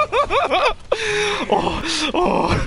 oh, oh.